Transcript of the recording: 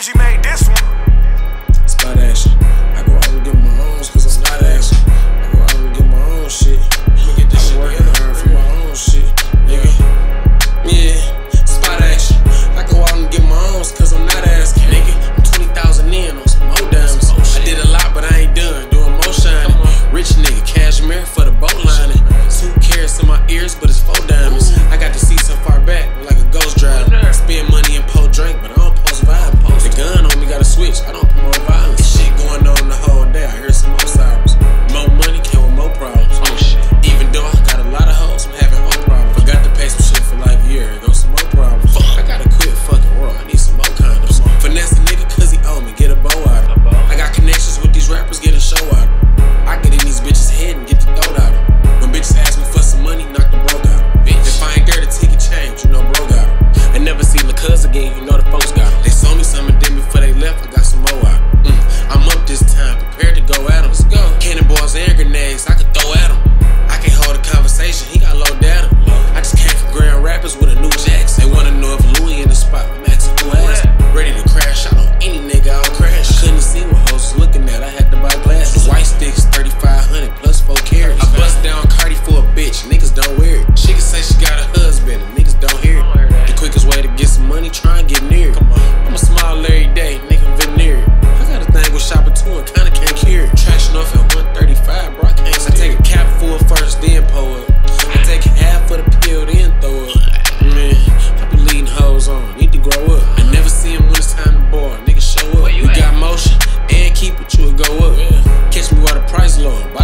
Glad you made this one. folks got them. They sold me some and then before they left, I got some more. Mm. mm, I'm up this time. you are the price lord.